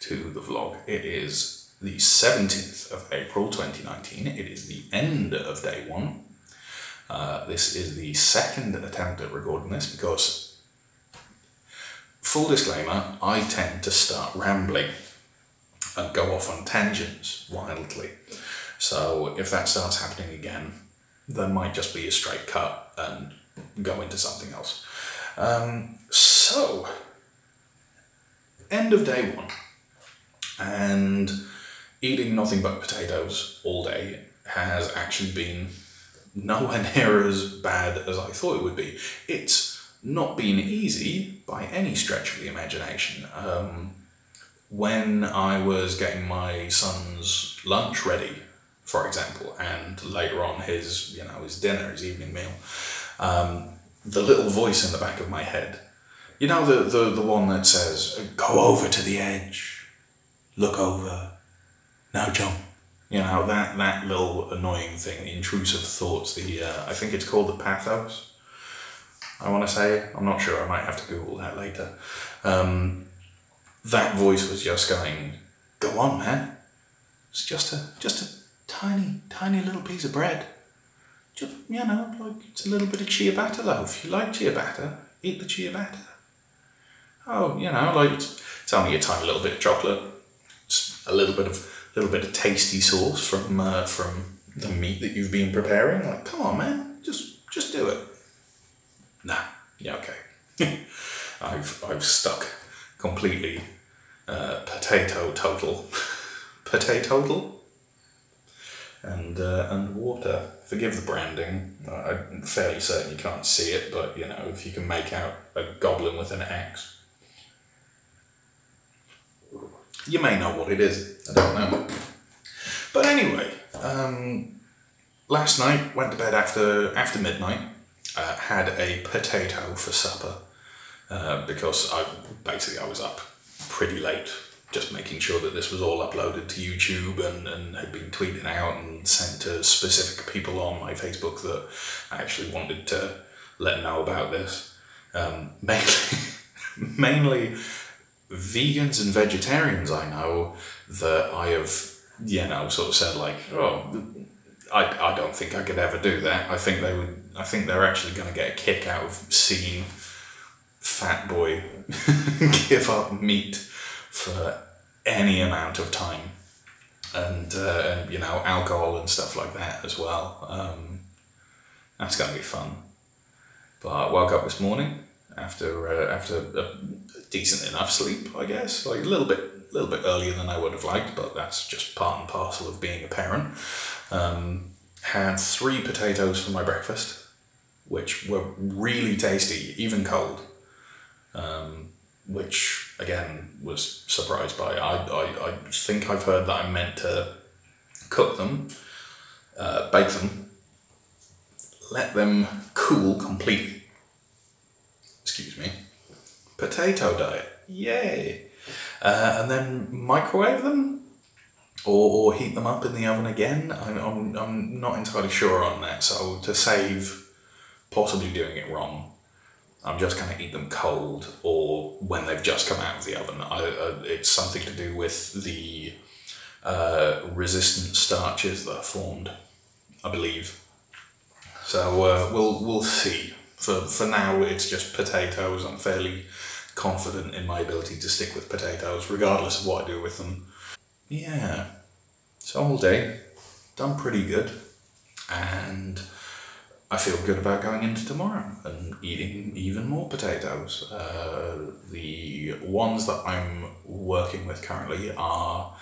to the vlog. It is the 17th of April 2019. It is the end of day one. Uh, this is the second attempt at recording this because, full disclaimer, I tend to start rambling and go off on tangents wildly. So if that starts happening again, there might just be a straight cut and go into something else. Um, so, end of day one, and eating nothing but potatoes all day has actually been nowhere near as bad as I thought it would be. It's not been easy by any stretch of the imagination. Um, when I was getting my son's lunch ready, for example, and later on his, you know, his dinner, his evening meal, um, the little voice in the back of my head, you know, the, the, the one that says, go over to the edge, look over, now jump. You know, that, that little annoying thing, the intrusive thoughts, the, uh, I think it's called the pathos. I want to say, I'm not sure, I might have to Google that later. Um, that voice was just going, go on, man. It's just a, just a tiny, tiny little piece of bread. Just, you know, like it's a little bit of ciabatta loaf. You like ciabatta? Eat the ciabatta. Oh, you know, like it's, only a tiny little bit of chocolate. A little bit of little bit of tasty sauce from uh, from the meat that you've been preparing. Like, come on, man, just just do it. Nah, yeah, okay. I've I've stuck completely uh, potato total, potato total, and uh, and water. Forgive the branding. I'm fairly certain you can't see it, but you know if you can make out a goblin with an axe, you may know what it is. I don't know. But anyway, um, last night went to bed after after midnight. Uh, had a potato for supper uh, because I basically I was up pretty late, just making sure that this was all uploaded to YouTube and, and had been tweeted out and sent to specific people on my Facebook that I actually wanted to let know about this. Um, mainly, mainly vegans and vegetarians I know that I have, you know, sort of said like, oh, I, I don't think I could ever do that. I think they would. I think they're actually going to get a kick out of seeing fat boy give up meat for any amount of time, and uh, and you know alcohol and stuff like that as well. Um, that's going to be fun. But I woke up this morning after uh, after a decent enough sleep, I guess, like a little bit a little bit earlier than I would have liked, but that's just part and parcel of being a parent. Um, had three potatoes for my breakfast, which were really tasty, even cold. Um, which again was surprised by. I, I, I think I've heard that I'm meant to cook them, uh, bake them, let them cool completely. Excuse me. Potato diet, yay! Uh, and then microwave them or, or heat them up in the oven again. I'm, I'm, I'm not entirely sure on that. So to save possibly doing it wrong, I'm just going to eat them cold or when they've just come out of the oven. I, uh, it's something to do with the uh, resistant starches that are formed, I believe. So uh, we'll we'll see. For for now, it's just potatoes. I'm fairly confident in my ability to stick with potatoes, regardless of what I do with them. Yeah. So all day, done pretty good, and I feel good about going into tomorrow and eating even more potatoes. Uh, the ones that I'm working with currently are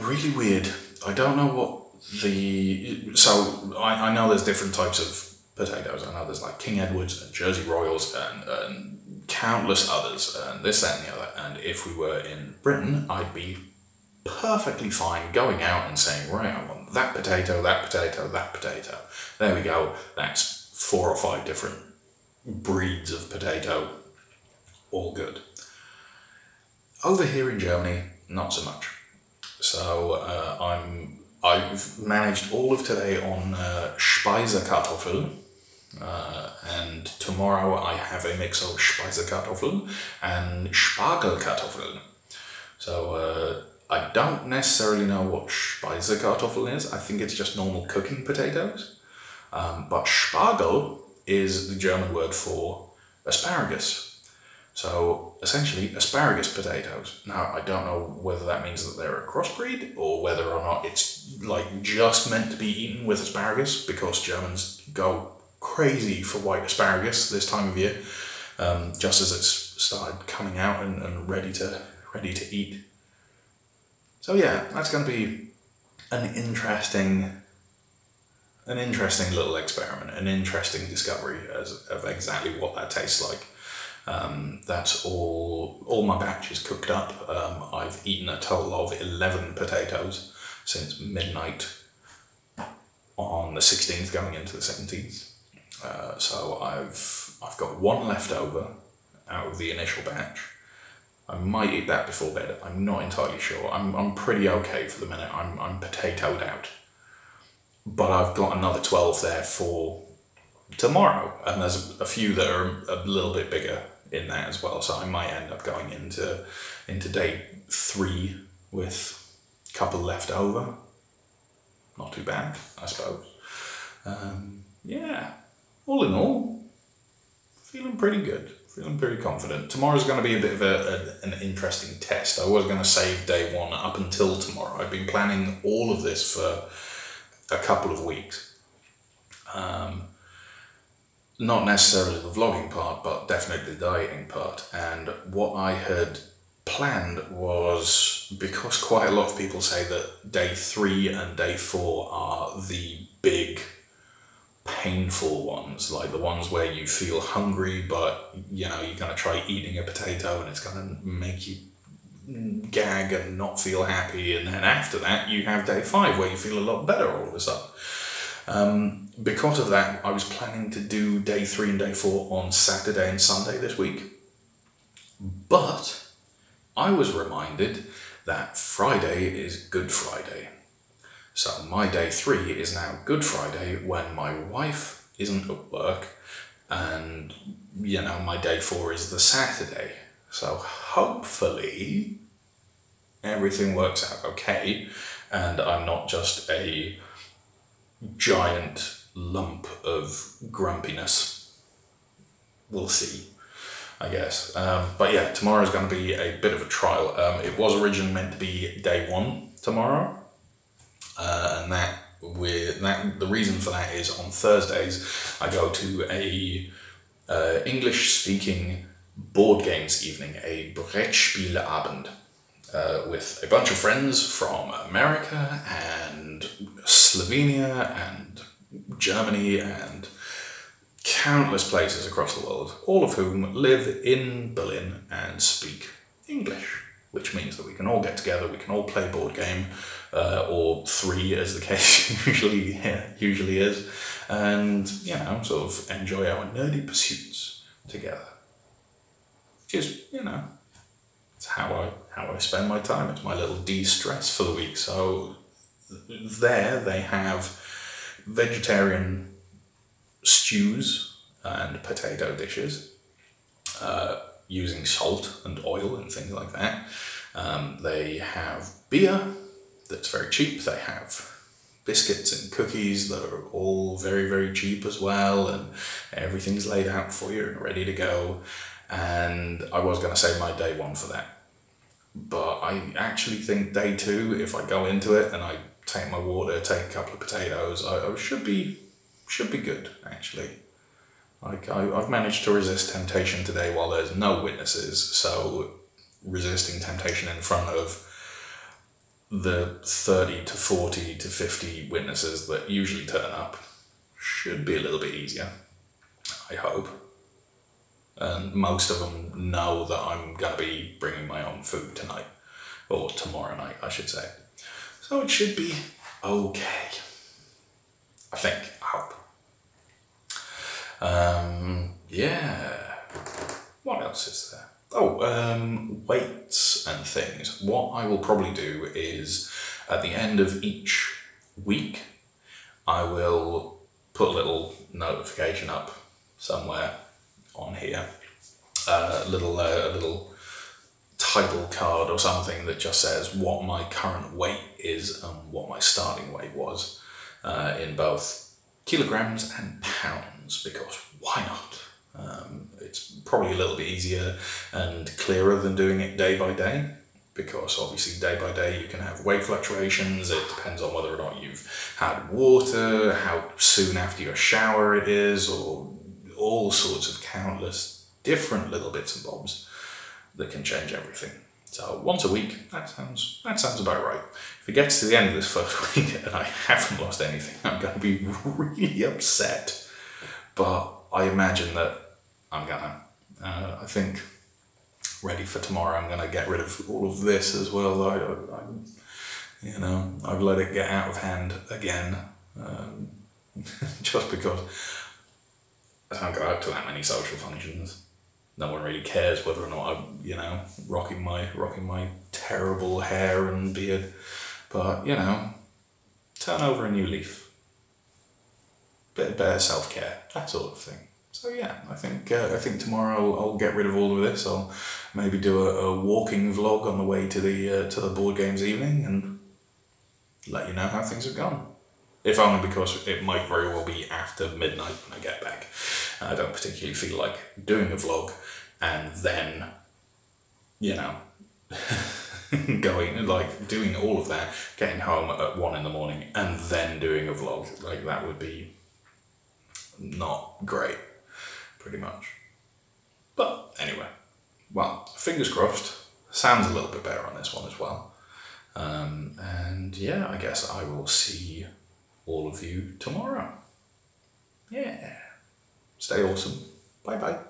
really weird. I don't know what the so I, I know there's different types of potatoes. I know there's like King Edwards and Jersey Royals and, and countless others and this that and the other. And if we were in Britain, I'd be perfectly fine going out and saying, right, I want that potato, that potato, that potato. There we go. That's four or five different breeds of potato. All good. Over here in Germany, not so much. So uh, I'm I've managed all of today on uh, Speisekartoffel, Uh, and tomorrow I have a mix of Speisekartoffeln and Spargelkartoffeln. So uh, I don't necessarily know what Speisekartoffeln is. I think it's just normal cooking potatoes. Um, but Spargel is the German word for asparagus. So essentially, asparagus potatoes. Now, I don't know whether that means that they're a crossbreed or whether or not it's like just meant to be eaten with asparagus because Germans go crazy for white asparagus this time of year, um, just as it's started coming out and, and ready to ready to eat. So yeah, that's going to be an interesting an interesting little experiment, an interesting discovery as, of exactly what that tastes like. Um, that's all, all my batches cooked up. Um, I've eaten a total of 11 potatoes since midnight on the 16th going into the 17th. Uh, so I've, I've got one left over out of the initial batch. I might eat that before bed. I'm not entirely sure. I'm, I'm pretty okay for the minute. I'm, I'm potatoed out. But I've got another 12 there for tomorrow. And there's a few that are a little bit bigger in that as well. So I might end up going into into day three with a couple left over. Not too bad, I suppose. Um, yeah, all in all, feeling pretty good. Feeling pretty confident. Tomorrow's going to be a bit of a, a, an interesting test. I was going to save day one up until tomorrow. I've been planning all of this for a couple of weeks. Um, not necessarily the vlogging part, but definitely the dieting part. And what I had planned was because quite a lot of people say that day three and day four are the big painful ones, like the ones where you feel hungry, but you know, you're gonna try eating a potato and it's gonna make you gag and not feel happy. And then after that, you have day five where you feel a lot better all of a sudden. Um, because of that, I was planning to do day three and day four on Saturday and Sunday this week. But I was reminded that Friday is Good Friday. So my day three is now Good Friday when my wife isn't at work and, you know, my day four is the Saturday. So hopefully everything works out okay and I'm not just a giant lump of grumpiness. We'll see, I guess. Um, but yeah, tomorrow's going to be a bit of a trial. Um, it was originally meant to be day one tomorrow, uh, and that with that the reason for that is on Thursdays I go to a uh, English speaking board games evening, a Brettspielabend. Uh, with a bunch of friends from America and Slovenia and Germany and countless places across the world, all of whom live in Berlin and speak English, which means that we can all get together, we can all play board game, uh, or three as the case usually yeah, usually is, and you know, sort of enjoy our nerdy pursuits together. Just you know, it's how I how I spend my time. It's my little de-stress for the week. So there they have vegetarian stews and potato dishes uh, using salt and oil and things like that. Um, they have beer that's very cheap. They have biscuits and cookies that are all very, very cheap as well, and everything's laid out for you and ready to go. And I was going to say my day one for that. But I actually think day two, if I go into it and I take my water, take a couple of potatoes, I, I should be should be good actually. Like I, I've managed to resist temptation today while there's no witnesses, so resisting temptation in front of the 30 to 40 to 50 witnesses that usually turn up should be a little bit easier, I hope. And most of them know that I'm going to be bringing my own food tonight, or tomorrow night, I should say. So it should be okay. I think, I hope. Um, yeah. What else is there? Oh, um, weights and things. What I will probably do is at the end of each week, I will put a little notification up somewhere on here, uh, a little uh, a little title card or something that just says what my current weight is and what my starting weight was uh, in both kilograms and pounds because why not? Um, it's probably a little bit easier and clearer than doing it day by day because obviously day by day you can have weight fluctuations. It depends on whether or not you've had water, how soon after your shower it is, or all sorts of countless different little bits and bobs that can change everything. So once a week, that sounds that sounds about right. If it gets to the end of this first week and I haven't lost anything, I'm going to be really upset. But I imagine that I'm gonna. Uh, I think ready for tomorrow. I'm going to get rid of all of this as well. I, I, you know, I've let it get out of hand again, um, just because I don't go out to that many social functions. No one really cares whether or not I'm, you know, rocking my rocking my terrible hair and beard, but you know, turn over a new leaf. Bit of better self care, that sort of thing. So yeah, I think uh, I think tomorrow I'll, I'll, get rid of all of this. I'll maybe do a, a walking vlog on the way to the uh, to the board games evening and let you know how things have gone. If only because it might very well be after midnight when I get back. I don't particularly feel like doing a vlog and then, you know, going like doing all of that, getting home at one in the morning, and then doing a vlog. Like that would be not great pretty much. But anyway, well, fingers crossed. Sounds a little bit better on this one as well. Um, and yeah, I guess I will see all of you tomorrow. Yeah. Stay awesome. Bye bye.